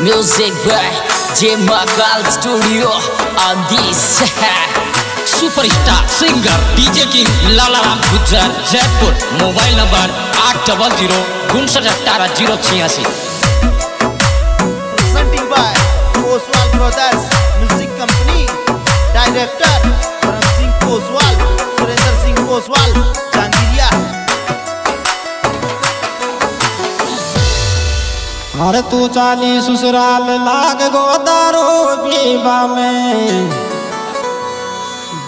Music by J Makal Studio on this. Superstar singer DJ king Lalaram Gujjar Jaipur mobile number आठ double zero उनसठ अठारह zero छियासी Oswal Brothers Music Company. Director Karan अरे तू चाली ससुराल लाग गोदारो बीबा में।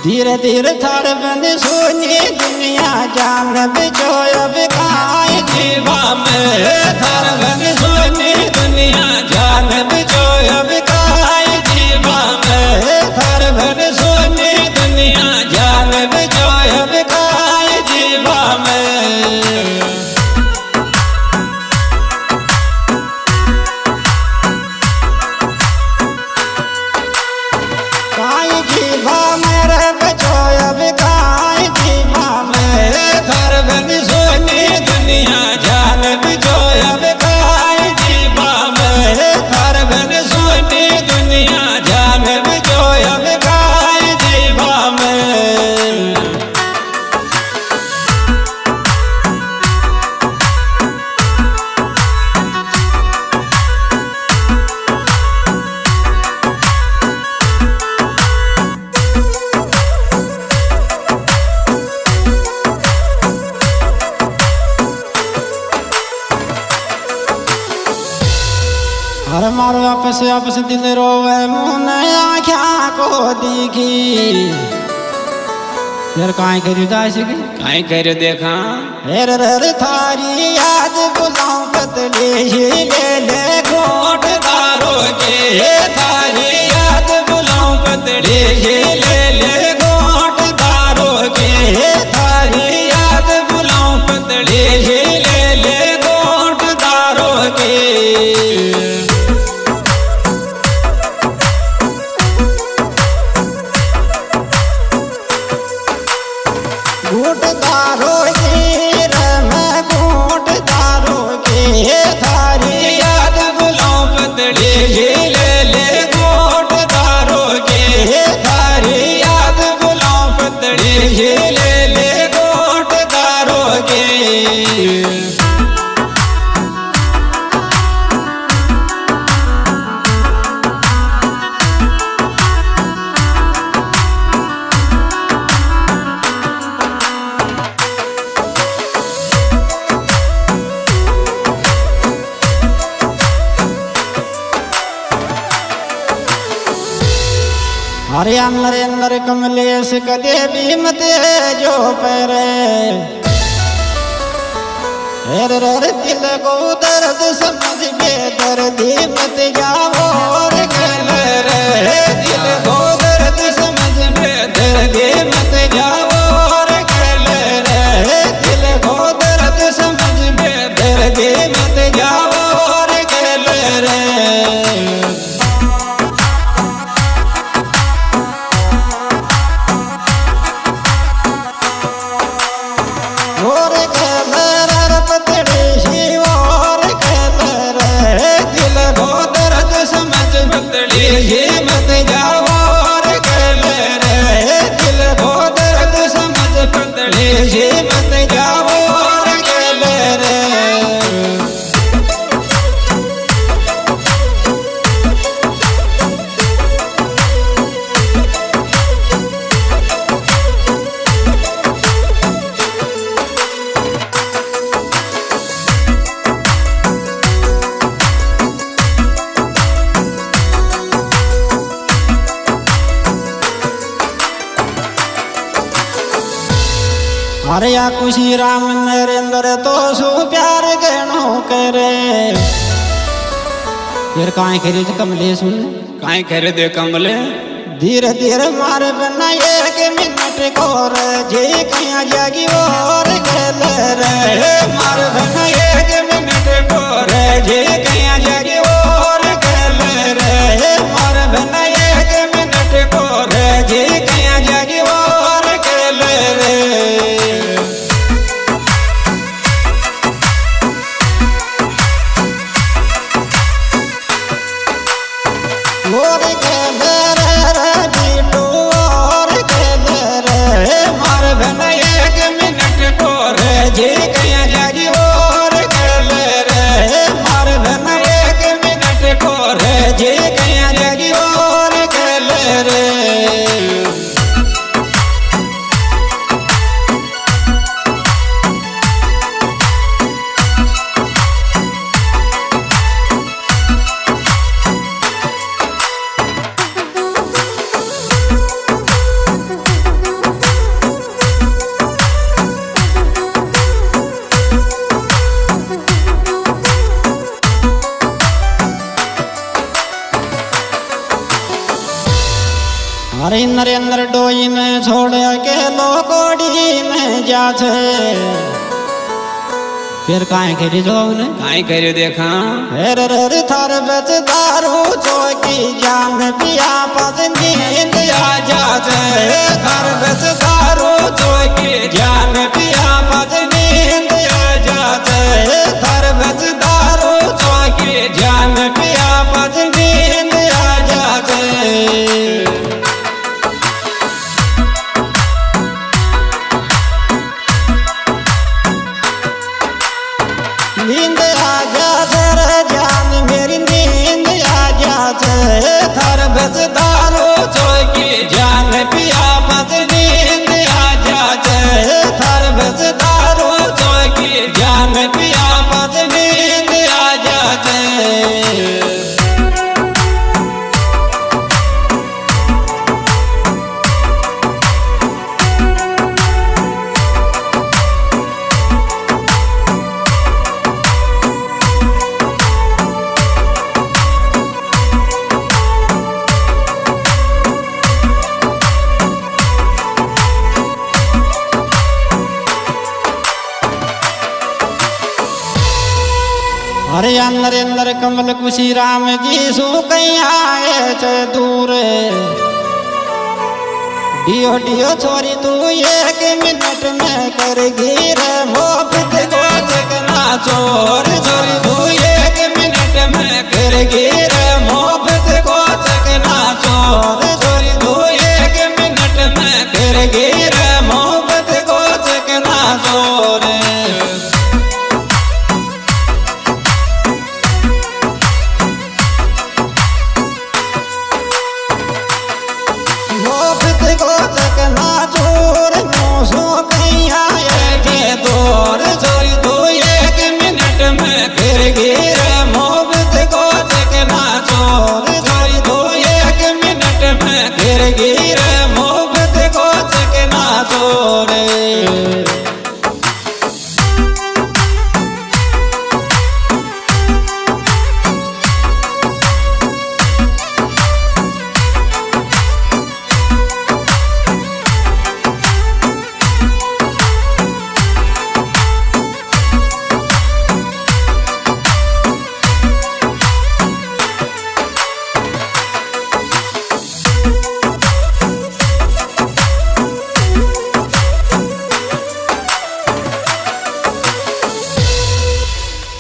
धीरे धीरे थर बंद सोनी दुनिया जान बिचो अब काय। जीवा में थर बंद सोनी दुनिया जान आपस आपस दिल रोवे मुन आख्या को दिखी? यार काय करी सके देखा? रर थारी याद बुलाऊं बदले हरे अंदर अंदर कमलेश कदे भीम जो परे। हेर रर दिल को दर्द समझ के दर्दी मत जाओ अरे या खुशी राम नरेंद्र तो सु प्यार गणो करे। फिर काहे करे जो कमले सुन काहे करे दे कमले? धीरे धीरे मार बना एक मिनट को रे जे कया जागी और गल रे। मार बना एक मिनट को रे जे मार अरे नरेंद्र डोई में छोड़ के लोकोड़ी में जा छे फिर काहे के जाऊ ने? काई करियो देखा? हेर रे थार बेच दारू चौकी जान पिया पस नींद आ जा छे थार बेच दारू चौकी जान पिया पस नींद आ जा छे अरे नरेंद्र कमल खुशी राम जी सो कहीं आए चे दूर। डियो डियो छोरी तू एक मिनट में कर गिर। मोफत को जगना चोर छोरी तू एक मिनट में कर गिर।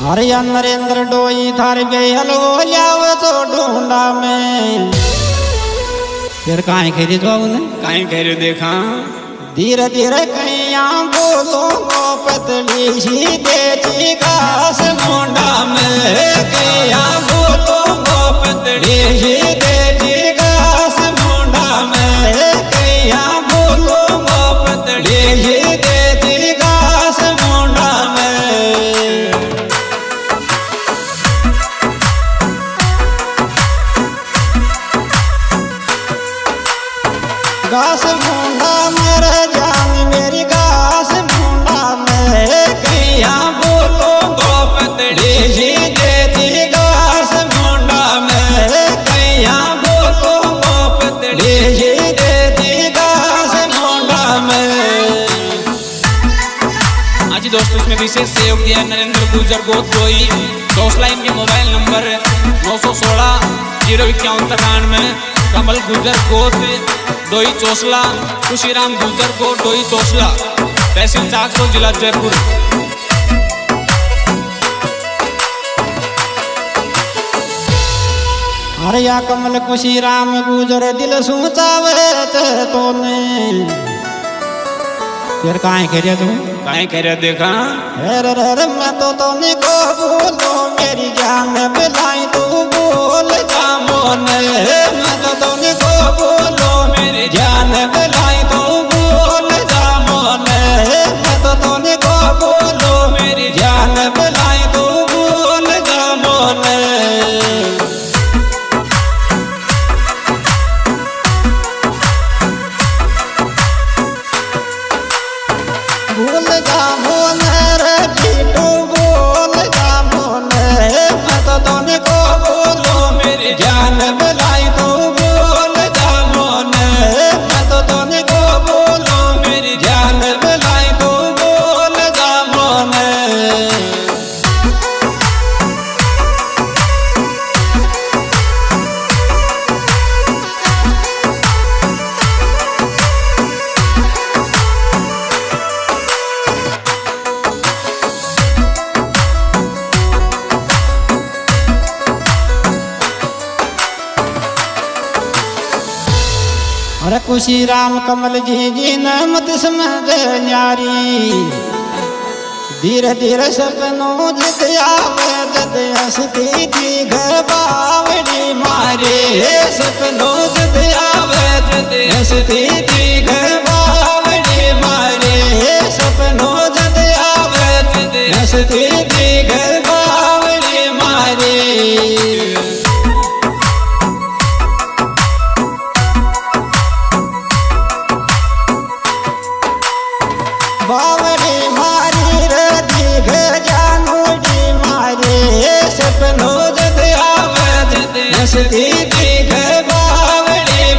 अरे नरेंद्र डोई थार गई हलो लियाव तो ढूंढा में। फिर काहे खेरी जाऊ ने करियो देखा? धीरे धीरे कैया बोलो गो पतली सी देती घास मुंडा में कैया बोलो गो पतली सी देती दिया नरेंद्र गुजर गोद गोई हौसला इनके मोबाइल नंबर नौ सौ सोलह, ज़ीरो इक्यावन तिरानवे, कमल गुजर गोद डोई चौसला, खुशीराम गुजर गोद डोई चौसला। तहसील चाकसो, जिला जयपुर। अरे या कमल खुशी राम गुजर, दिल सोचावे तो ने फिर काहे करे तू काय कह रहे देखा? अरे रे मैं तो तोने को बोलो मेरी जान बुलाई तू बोल जामोन खुशी राम कमल जी जी न मत समझ धीरे धीरे सपनों जित आवे जद हंसती थी मारे। सपनों जित आवे जद हंसती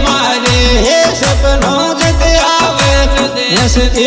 मारे सपनो जद आवे। हंसती